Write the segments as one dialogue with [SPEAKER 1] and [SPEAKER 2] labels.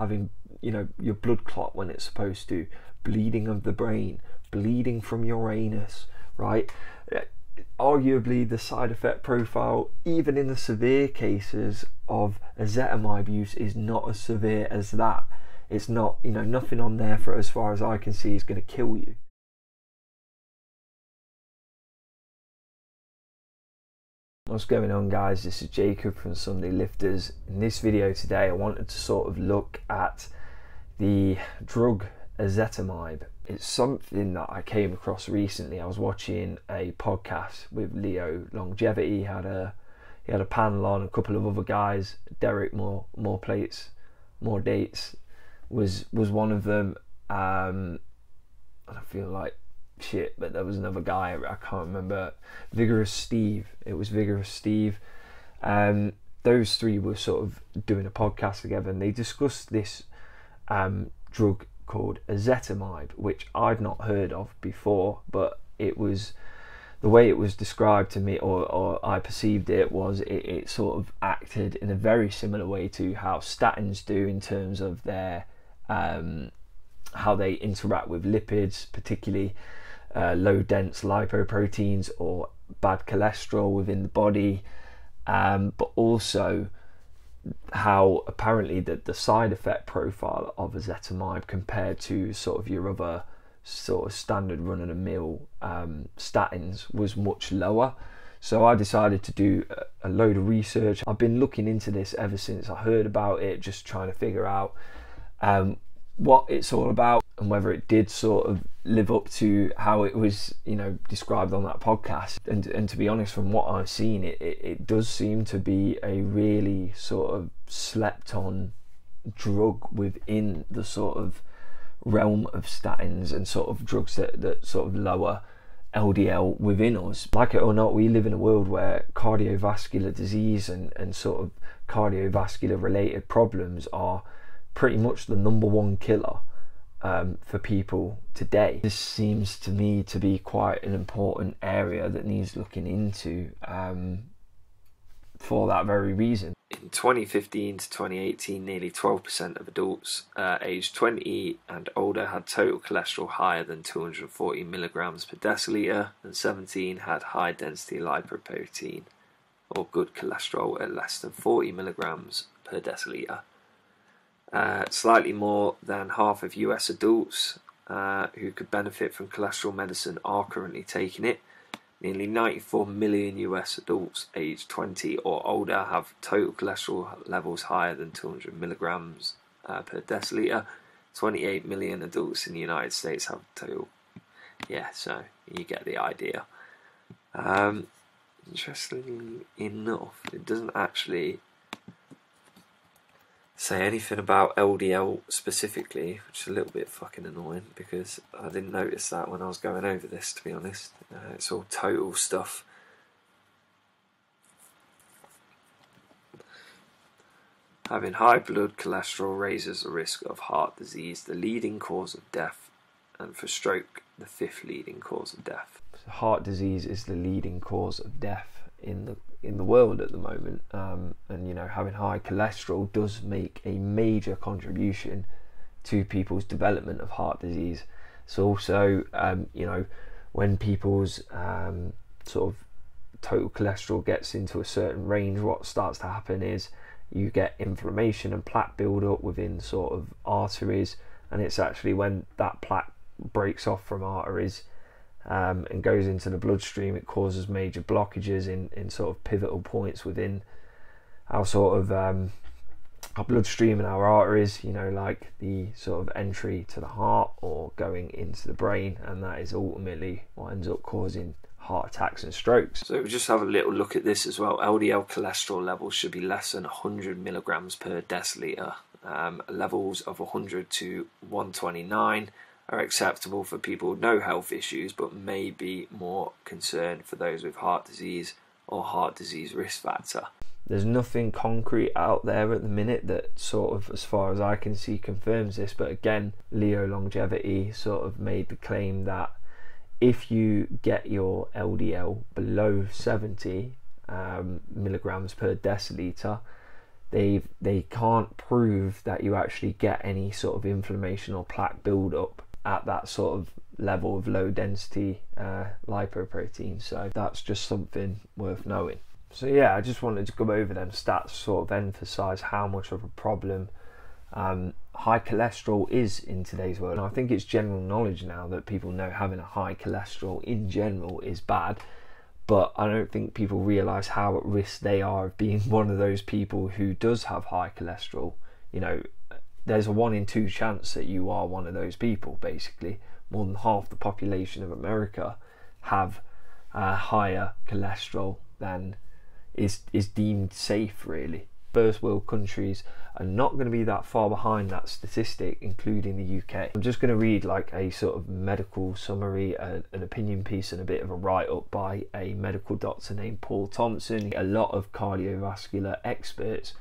[SPEAKER 1] having you know your blood clot when it's supposed to, bleeding of the brain, bleeding from your anus, right? Uh, arguably, the side effect profile, even in the severe cases of ezetimibe use, is not as severe as that. It's not, you know, nothing on there for as far as I can see is going to kill you. What's going on guys, this is Jacob from Sunday Lifters. In this video today I wanted to sort of look at the drug ezetimibe. It's something that I came across recently. I was watching a podcast with Leo Longevity. He had a he had a panel on a couple of other guys. Derek more more plates, more dates was was one of them. Um, I feel like shit, but there was another guy I can't remember. Vigorous Steve. It was Vigorous Steve. Um, those three were sort of doing a podcast together, and they discussed this um, drug called ezetimibe, which I'd not heard of before, but it was the way it was described to me, or, or I perceived it, was it, it sort of acted in a very similar way to how statins do in terms of their um, how they interact with lipids, particularly uh, low dense lipoproteins or bad cholesterol within the body, um, but also how apparently the, the side effect profile of ezetimibe compared to sort of your other sort of standard run of the mill um, statins was much lower. So I decided to do a, a load of research. I've been looking into this ever since I heard about it, just trying to figure out um, what it's all about and whether it did sort of live up to how it was, you know, described on that podcast. And and to be honest, from what I've seen, it, it, it does seem to be a really sort of slept on drug within the sort of realm of statins and sort of drugs that, that sort of lower LDL within us. Like it or not, we live in a world where cardiovascular disease and, and sort of cardiovascular related problems are pretty much the number one killer um, for people today. This seems to me to be quite an important area that needs looking into um, for that very reason.
[SPEAKER 2] In 2015 to 2018, nearly 12% of adults uh, aged 20 and older had total cholesterol higher than 240 milligrams per deciliter, and 17 had high density lipoprotein or good cholesterol at less than 40 milligrams per deciliter. Uh, slightly more than half of US adults uh, who could benefit from cholesterol medicine are currently taking it. Nearly 94 million US adults aged 20 or older have total cholesterol levels higher than 200 milligrams uh, per deciliter. 28 million adults in the United States have total. Yeah, so you get the idea. Um, interestingly enough, it doesn't actually say anything about LDL specifically, which is a little bit fucking annoying because I didn't notice that when I was going over this, to be honest. Uh, it's all total stuff. Having high blood cholesterol raises the risk of heart disease, the leading cause of death, and for stroke, the fifth leading cause of death.
[SPEAKER 1] Heart disease is the leading cause of death in the in the world at the moment, um, and you know having high cholesterol does make a major contribution to people's development of heart disease. So also, um, you know, when people's um, sort of total cholesterol gets into a certain range, what starts to happen is you get inflammation and plaque buildup within sort of arteries, and it's actually when that plaque breaks off from arteries um, and goes into the bloodstream, it causes major blockages in, in sort of pivotal points within our sort of um, our bloodstream and our arteries, you know, like the sort of entry to the heart or going into the brain, and that is ultimately what ends up causing heart attacks and strokes.
[SPEAKER 2] So we just have a little look at this as well. LDL cholesterol levels should be less than 100 milligrams per deciliter. Um, levels of 100 to 129 are acceptable for people with no health issues but may be more concerned for those with heart disease or heart disease risk factor.
[SPEAKER 1] There's nothing concrete out there at the minute that sort of, as far as I can see, confirms this. But again, Leo Longevity sort of made the claim that if you get your LDL below 70 um, milligrams per deciliter, they they can't prove that you actually get any sort of inflammation or plaque buildup at that sort of level of low density uh, lipoprotein. So that's just something worth knowing. So yeah, I just wanted to go over them stats, sort of emphasize how much of a problem um, high cholesterol is in today's world. And I think it's general knowledge now that people know having a high cholesterol in general is bad, but I don't think people realize how at risk they are of being one of those people who does have high cholesterol. You know, there's a one in two chance that you are one of those people, basically. More than half the population of America have uh, higher cholesterol than is is deemed safe really first world countries are not going to be that far behind that statistic, including the UK. I'm just going to read like a sort of medical summary, an opinion piece, and a bit of a write up by a medical doctor named Paul Thompson. A lot of cardiovascular experts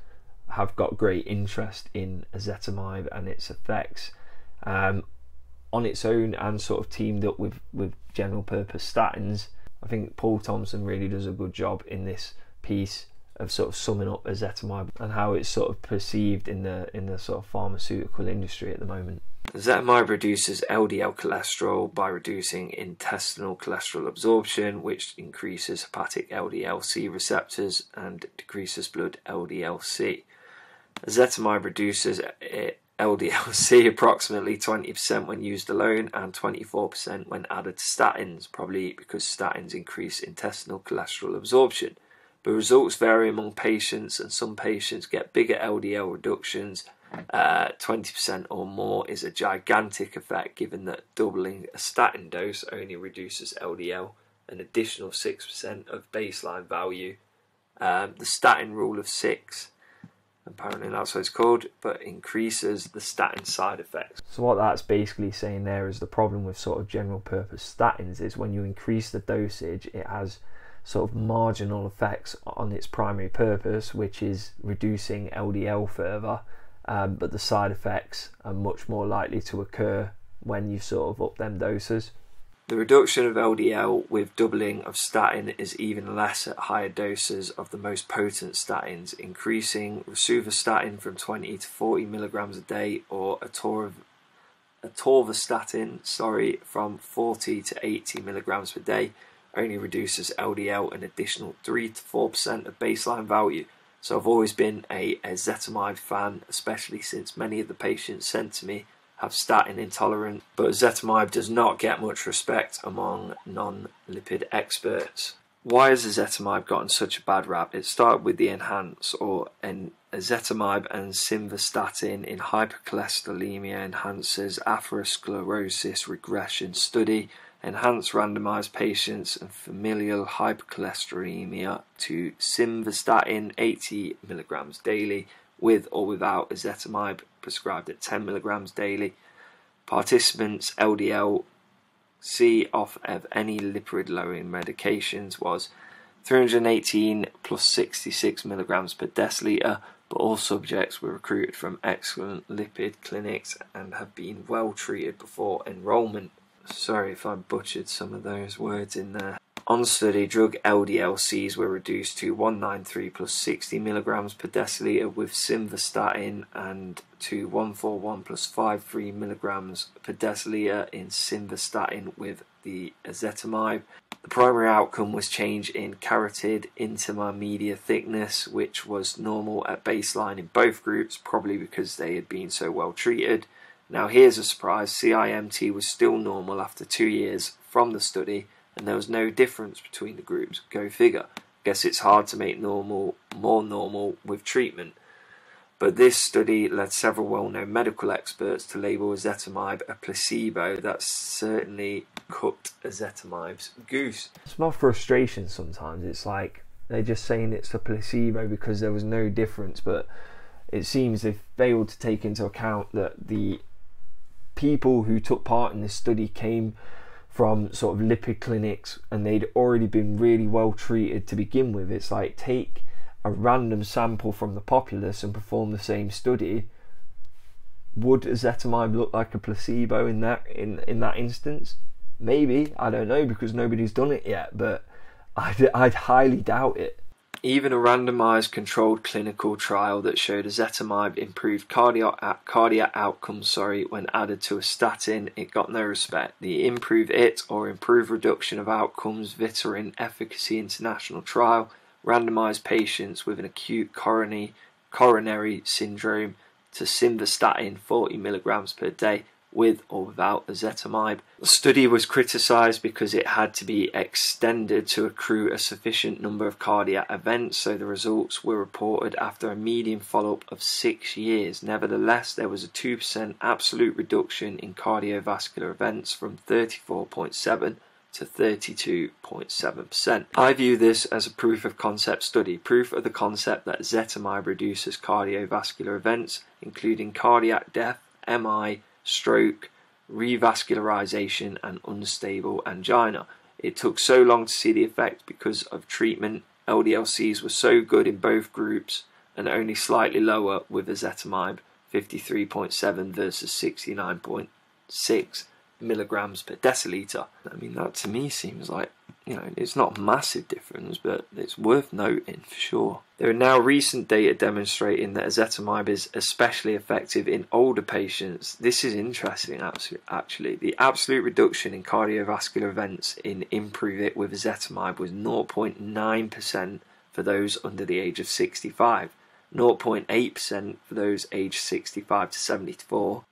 [SPEAKER 1] have got great interest in ezetimibe and its effects. Um, on its own and sort of teamed up with, with general purpose statins. I think Paul Thompson really does a good job in this piece of sort of summing up ezetimibe and how it's sort of perceived in the in the sort of pharmaceutical industry at the moment.
[SPEAKER 2] Ezetimibe reduces LDL cholesterol by reducing intestinal cholesterol absorption, which increases hepatic LDL-C receptors and decreases blood LDL-C. Ezetimibe reduces LDL-C approximately 20% when used alone and 24% when added to statins, probably because statins increase intestinal cholesterol absorption. The results vary among patients, and some patients get bigger LDL reductions. Uh, 20% or more is a gigantic effect given that doubling a statin dose only reduces LDL an additional 6% of baseline value. Um, the statin rule of six, apparently that's what it's called, but increases the statin side effects.
[SPEAKER 1] So, what that's basically saying there is the problem with sort of general purpose statins is when you increase the dosage, it has sort of marginal effects on its primary purpose, which is reducing LDL further, um, but the side effects are much more likely to occur when you sort of up them doses.
[SPEAKER 2] The reduction of LDL with doubling of statin is even less at higher doses of the most potent statins, increasing rosuvastatin from 20 to 40 milligrams a day or atorvastatin, sorry, from 40 to 80 milligrams per day only reduces LDL an additional 3 to 4% of baseline value. So I've always been a, ezetimibe fan, especially since many of the patients sent to me have statin intolerant, but ezetimibe does not get much respect among non-lipid experts. Why has ezetimibe gotten such a bad rap? It started with the ENHANCE or an ezetimibe and simvastatin in hypercholesterolemia enhances atherosclerosis regression study enhance randomized patients and familial hypercholesterolemia to simvastatin 80 milligrams daily with or without ezetimibe prescribed at 10 mg daily. Participants' LDL C off of any lipid lowering medications was 318 plus 66 milligrams per deciliter, but all subjects were recruited from excellent lipid clinics and have been well treated before enrollment. Sorry if I butchered some of those words in there. On study, drug LDLCs were reduced to 193 plus 60 milligrams per deciliter with simvastatin and to 141 plus 53 milligrams per deciliter in simvastatin with the ezetimibe. The primary outcome was change in carotid intima media thickness, which was normal at baseline in both groups, probably because they had been so well treated. Now, here's a surprise CIMT was still normal after two years from the study, and there was no difference between the groups. Go figure. Guess it's hard to make normal more normal with treatment. But this study led several well known medical experts to label ezetimibe a placebo that certainly cooked ezetimibe's goose.
[SPEAKER 1] It's my frustration sometimes. It's like they're just saying it's a placebo because there was no difference, but it seems they've failed to take into account that the people who took part in this study came from sort of lipid clinics and they'd already been really well treated to begin with. It's like take a random sample from the populace and perform the same study. Would ezetimibe look like a placebo in that in, in that instance? Maybe I don't know because nobody's done it yet, but I'd, I'd highly doubt it.
[SPEAKER 2] Even a randomized controlled clinical trial that showed ezetimibe improved cardiac, cardiac outcomes sorry, when added to a statin, it got no respect. The Improve It or Improve Reduction of Outcomes Vytorin Efficacy International trial randomized patients with an acute coronary, coronary syndrome to simvastatin 40 milligrams per day with or without ezetimibe. The study was criticised because it had to be extended to accrue a sufficient number of cardiac events, so the results were reported after a median follow up of six years. Nevertheless, there was a 2% absolute reduction in cardiovascular events from 34.7 to 32.7%. I view this as a proof of concept study, proof of the concept that ezetimibe reduces cardiovascular events, including cardiac death, MI, stroke, revascularization, and unstable angina. It took so long to see the effect because of treatment. LDLCs were so good in both groups and only slightly lower with ezetimibe, 53.7 versus 69.6 milligrams per deciliter. I mean, that to me seems like, you know, it's not massive difference, but it's worth noting for sure. There are now recent data demonstrating that ezetimibe is especially effective in older patients. This is interesting, actually. The absolute reduction in cardiovascular events in Improve It with ezetimibe was 0.9% for those under the age of 65. 0.8% for those aged 65 to 74,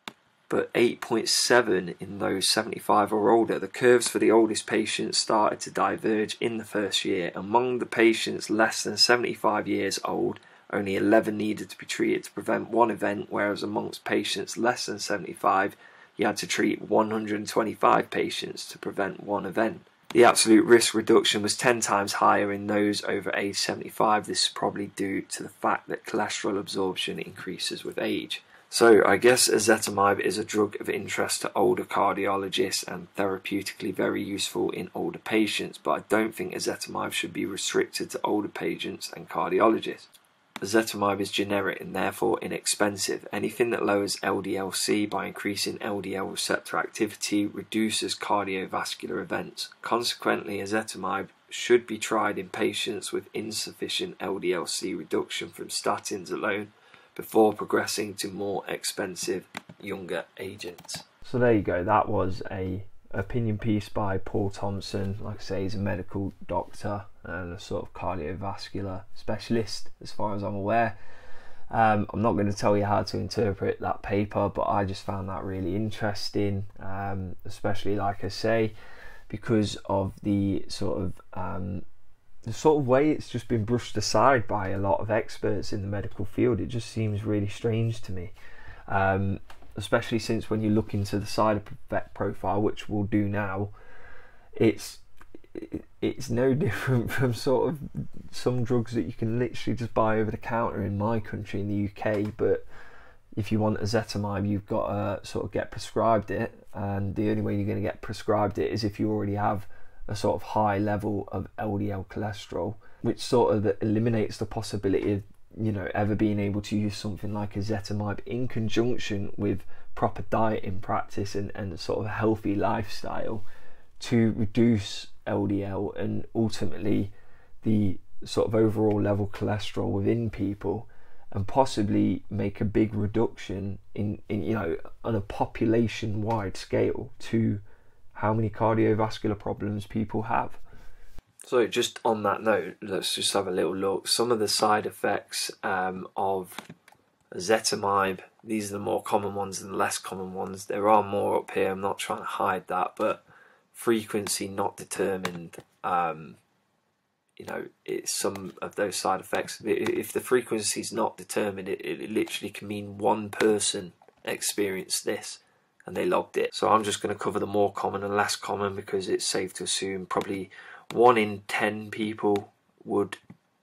[SPEAKER 2] but 8.7 in those 75 or older. The curves for the oldest patients started to diverge in the first year. Among the patients less than 75 years old, only 11 needed to be treated to prevent one event, whereas amongst patients less than 75, you had to treat 125 patients to prevent one event. The absolute risk reduction was 10 times higher in those over age 75. This is probably due to the fact that cholesterol absorption increases with age. So I guess ezetimibe is a drug of interest to older cardiologists and therapeutically very useful in older patients, but I don't think ezetimibe should be restricted to older patients and cardiologists. Ezetimibe is generic and therefore inexpensive. Anything that lowers LDL-C by increasing LDL receptor activity reduces cardiovascular events. Consequently, ezetimibe should be tried in patients with insufficient LDL-C reduction from statins alone before progressing to more expensive younger agents.
[SPEAKER 1] So there you go. That was a opinion piece by Paul Thompson. Like I say, he's a medical doctor and a sort of cardiovascular specialist, as far as I'm aware. Um, I'm not going to tell you how to interpret that paper, but I just found that really interesting, um, especially like I say, because of the sort of um, the sort of way it's just been brushed aside by a lot of experts in the medical field. It just seems really strange to me, um, especially since when you look into the side effect profile, which we'll do now, it's it's no different from sort of some drugs that you can literally just buy over the counter in my country in the UK, but if you want ezetimibe, you've got to sort of get prescribed it, and the only way you're going to get prescribed it is if you already have a sort of high level of LDL cholesterol, which sort of eliminates the possibility of you know ever being able to use something like ezetimibe in conjunction with proper diet in practice and, and sort of a healthy lifestyle to reduce LDL and ultimately the sort of overall level cholesterol within people and possibly make a big reduction in, in you know on a population wide scale to how many cardiovascular problems people have.
[SPEAKER 2] So, just on that note, let's just have a little look. Some of the side effects um, of ezetimibe, these are the more common ones and the less common ones. There are more up here, I'm not trying to hide that, but frequency not determined. Um, you know, it's some of those side effects. If the frequency is not determined, it, it literally can mean one person experienced this and they logged it. So I'm just going to cover the more common and less common because it's safe to assume probably one in 10 people would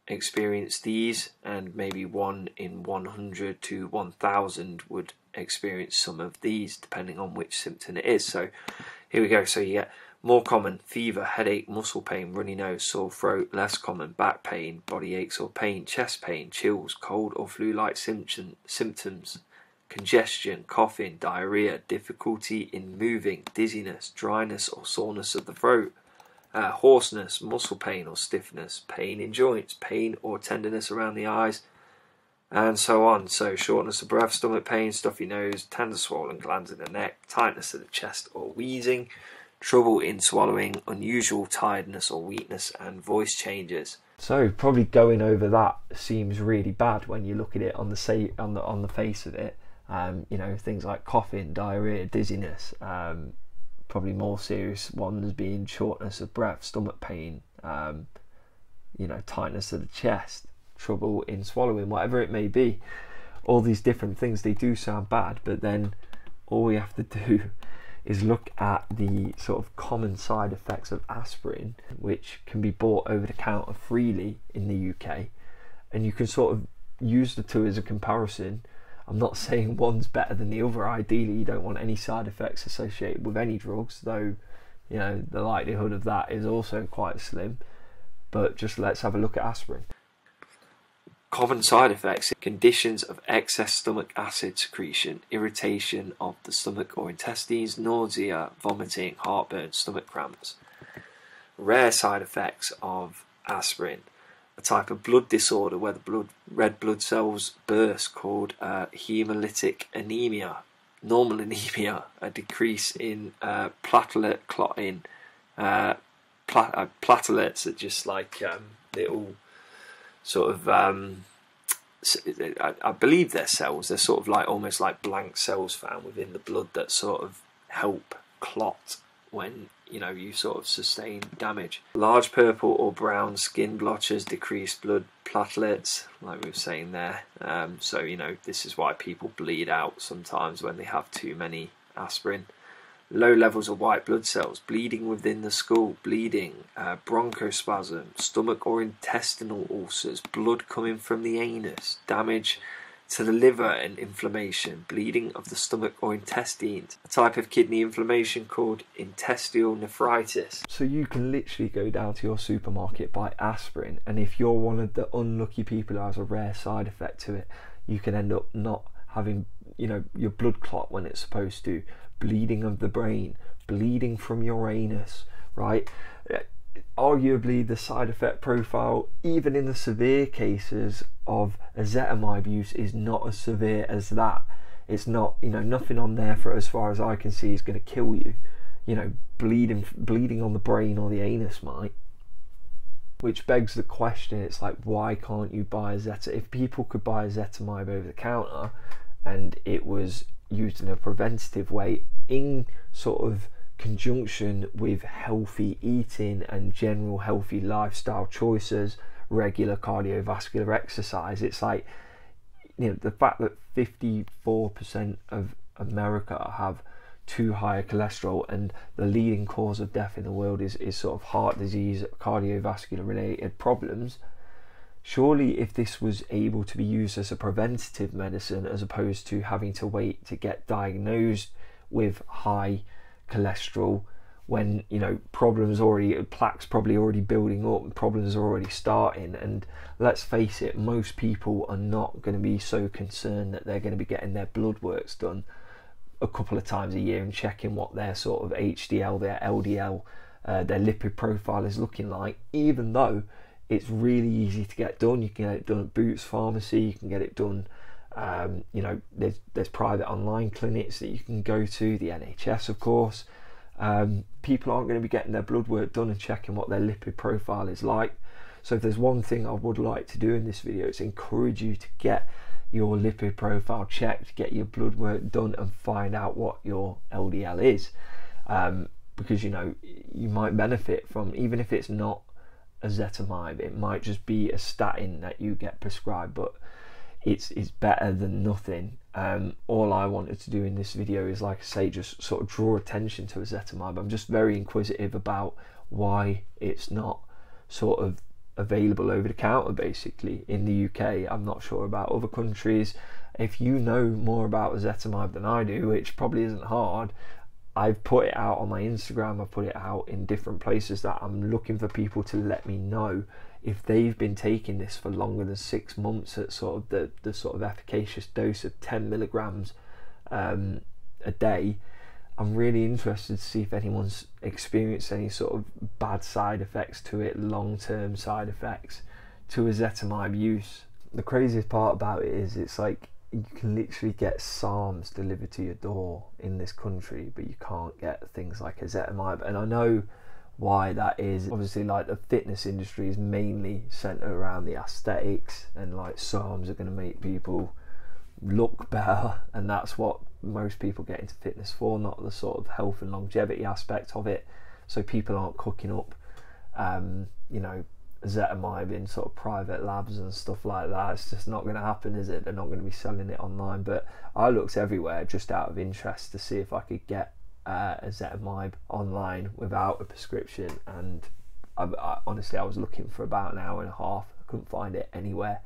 [SPEAKER 2] experience these and maybe one in 100 to 1000 would experience some of these depending on which symptom it is. So here we go. So you get more common fever, headache, muscle pain, runny nose, sore throat, less common back pain, body aches or pain, chest pain, chills, cold or flu like symptom, symptoms congestion, coughing, diarrhea, difficulty in moving, dizziness, dryness or soreness of the throat, uh, hoarseness, muscle pain or stiffness, pain in joints, pain or tenderness around the eyes, and so on. So, shortness of breath, stomach pain, stuffy nose, tender swollen glands in the neck, tightness of the chest or wheezing, trouble in swallowing, unusual tiredness or weakness, and voice changes.
[SPEAKER 1] So probably going over that seems really bad when you look at it on the say on the on the face of it. Um, you know things like coughing, diarrhea, dizziness. Um, probably more serious ones being shortness of breath, stomach pain. Um, you know tightness of the chest, trouble in swallowing, whatever it may be. All these different things they do sound bad, but then all we have to do is look at the sort of common side effects of aspirin, which can be bought over the counter freely in the UK, and you can sort of use the two as a comparison. I'm not saying one's better than the other. Ideally, you don't want any side effects associated with any drugs, though, you know, the likelihood of that is also quite slim. But just let's have a look at aspirin.
[SPEAKER 2] Common side effects conditions of excess stomach acid secretion, irritation of the stomach or intestines, nausea, vomiting, heartburn, stomach cramps. Rare side effects of aspirin a type of blood disorder where the blood, red blood cells burst called uh, hemolytic anemia, normal anemia, a decrease in uh, platelet clotting. Uh, uh platelets are just like um, little sort of um, I, I, believe they're cells. They're sort of like almost like blank cells found within the blood that sort of help clot when you know you sort of sustain damage. Large purple or brown skin blotches decrease blood platelets, like we were saying there. Um, so you know this is why people bleed out sometimes when they have too many aspirin low levels of white blood cells, bleeding within the skull, bleeding, uh, bronchospasm, stomach or intestinal ulcers, blood coming from the anus, damage to the liver and inflammation, bleeding of the stomach or intestines, a type of kidney inflammation called intestinal nephritis.
[SPEAKER 1] So you can literally go down to your supermarket, buy aspirin, and if you're one of the unlucky people who has a rare side effect to it, you can end up not having, you know, your blood clot when it's supposed to, bleeding of the brain, bleeding from your anus, right? Arguably, the side effect profile, even in the severe cases of ezetimibe use, is not as severe as that. It's not, you know, nothing on there for as far as I can see is going to kill you. You know, bleeding, bleeding on the brain or the anus might. Which begs the question: It's like, why can't you buy a Zeta? If people could buy a ezetimibe over the counter, and it was used in a preventative way in sort of conjunction with healthy eating and general healthy lifestyle choices, regular cardiovascular exercise. It's like, you know, the fact that 54% of America have too high cholesterol and the leading cause of death in the world is, is sort of heart disease, cardiovascular related problems surely if this was able to be used as a preventative medicine as opposed to having to wait to get diagnosed with high cholesterol when you know problems already plaques probably already building up problems are already starting and let's face it most people are not going to be so concerned that they're going to be getting their blood works done a couple of times a year and checking what their sort of HDL their LDL uh, their lipid profile is looking like even though it's really easy to get done. You can get it done at Boots Pharmacy. You can get it done. Um, you know, there's there's private online clinics that you can go to. The NHS, of course. Um, people aren't going to be getting their blood work done and checking what their lipid profile is like. So if there's one thing I would like to do in this video, it's encourage you to get your lipid profile checked, get your blood work done, and find out what your LDL is. Um, because you know you might benefit from even if it's not a ezetimibe. It might just be a statin that you get prescribed, but it's it's better than nothing. Um, all I wanted to do in this video is, like I say, just sort of draw attention to ezetimibe. I'm just very inquisitive about why it's not sort of available over the counter basically in the UK. I'm not sure about other countries. If you know more about ezetimibe than I do, which probably isn't hard, I've put it out on my Instagram, I've put it out in different places that I'm looking for people to let me know if they've been taking this for longer than six months at sort of the, the sort of efficacious dose of 10 milligrams um, a day. I'm really interested to see if anyone's experienced any sort of bad side effects to it, long term side effects to ezetimibe use. The craziest part about it is it's like you can literally get SARMs delivered to your door in this country, but you can't get things like ezetimibe. And I know why that is. Obviously, like the fitness industry is mainly centered around the aesthetics, and like SARMs are going to make people look better, and that's what most people get into fitness for, not the sort of health and longevity aspect of it. So people aren't cooking up, um, you know, ezetimibe in sort of private labs and stuff like that. It's just not going to happen, is it? They're not going to be selling it online. But I looked everywhere just out of interest to see if I could get uh, ezetimibe online without a prescription, and I, I, honestly, I was looking for about an hour and a half. I couldn't find it anywhere.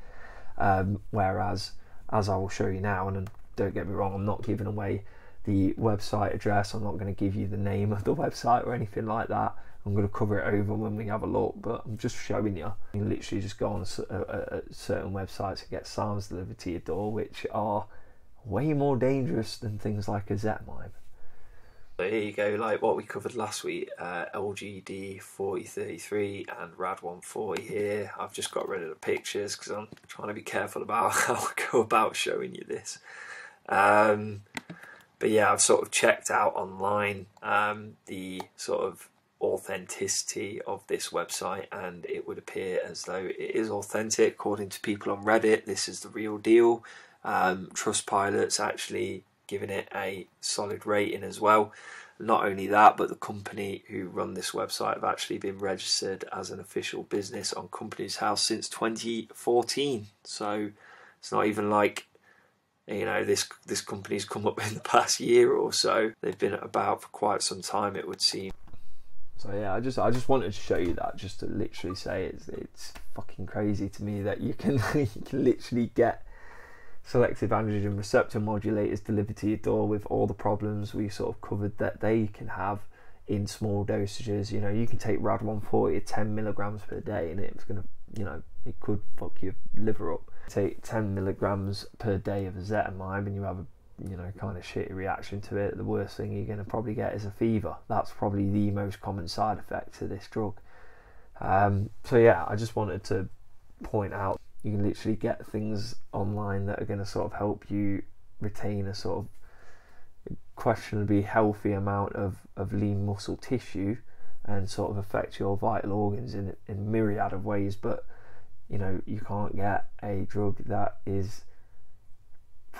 [SPEAKER 1] Um, whereas, as I will show you now, and don't get me wrong, I'm not giving away the website address. I'm not going to give you the name of the website or anything like that. I'm going to cover it over when we have a look, but I'm just showing you. You literally just go on a, a, a certain websites and get SARMs delivered to your door, which are way more dangerous than things like ezetimibe.
[SPEAKER 2] So here you go, like what we covered last week, uh, LGD 4033 and RAD 140 here. I've just got rid of the pictures because I'm trying to be careful about how I go about showing you this. Um, but yeah, I've sort of checked out online um, the sort of authenticity of this website, and it would appear as though it is authentic according to people on Reddit. This is the real deal. Um, Trustpilot's actually given it a solid rating as well. Not only that, but the company who run this website have actually been registered as an official business on Companies House since 2014. So it's not even like you know this this company's come up in the past year or so. They've been about for quite some time, it would seem.
[SPEAKER 1] So yeah, I just I just wanted to show you that, just to literally say it's it's fucking crazy to me that you can you can literally get selective androgen receptor modulators delivered to your door with all the problems we sort of covered that they can have in small dosages. You know, you can take RAD 140 at 10 milligrams per day, and it's gonna, you know, it could fuck your liver up. Take 10 milligrams per day of ezetimibe, and you have a you know kind of shitty reaction to it the worst thing you're going to probably get is a fever that's probably the most common side effect to this drug um, so yeah i just wanted to point out you can literally get things online that are going to sort of help you retain a sort of questionably healthy amount of, of lean muscle tissue and sort of affect your vital organs in in myriad of ways. But you know you can't get a drug that is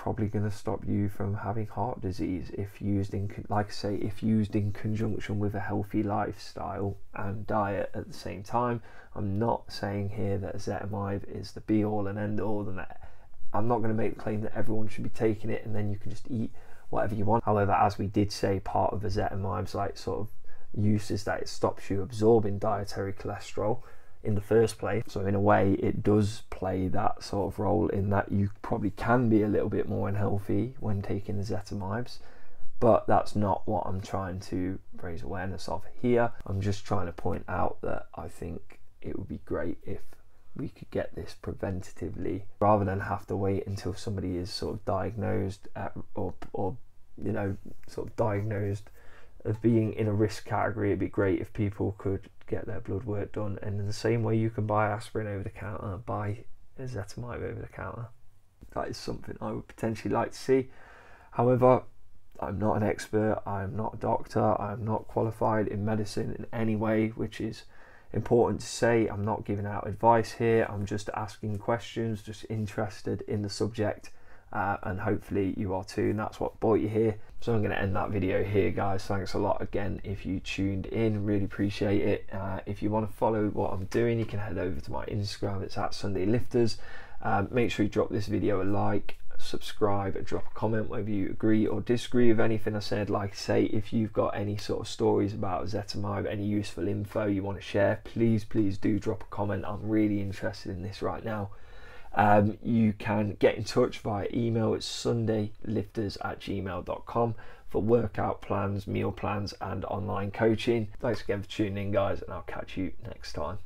[SPEAKER 1] probably going to stop you from having heart disease if used in like I say if used in conjunction with a healthy lifestyle and diet at the same time. I'm not saying here that ezetimibe is the be all and end all and that I'm not going to make the claim that everyone should be taking it and then you can just eat whatever you want. However as we did say part of ezetimibe's like sort of use is that it stops you absorbing dietary cholesterol in the first place. So in a way, it does play that sort of role in that you probably can be a little bit more unhealthy when taking the ezetimibes. But that's not what I'm trying to raise awareness of here. I'm just trying to point out that I think it would be great if we could get this preventatively rather than have to wait until somebody is sort of diagnosed at, or, or you know sort of diagnosed of being in a risk category, it'd be great if people could get their blood work done. And in the same way, you can buy aspirin over the counter, buy ezetimibe over the counter. That is something I would potentially like to see. However, I'm not an expert. I'm not a doctor. I'm not qualified in medicine in any way, which is important to say. I'm not giving out advice here. I'm just asking questions, just interested in the subject uh, and hopefully you are too and that's what brought you here so i'm going to end that video here guys thanks a lot again if you tuned in really appreciate it uh, if you want to follow what i'm doing you can head over to my instagram it's at sunday lifters um, make sure you drop this video a like subscribe and drop a comment whether you agree or disagree with anything I said. Like say, if you've got any sort of stories about ezetimibe, any useful info you want to share, please, please do drop a comment. I'm really interested in this right now. Um, you can get in touch via email. It's sundaylifters at gmail.com for workout plans, meal plans, and online coaching. Thanks again for tuning in, guys, and I'll catch you next time.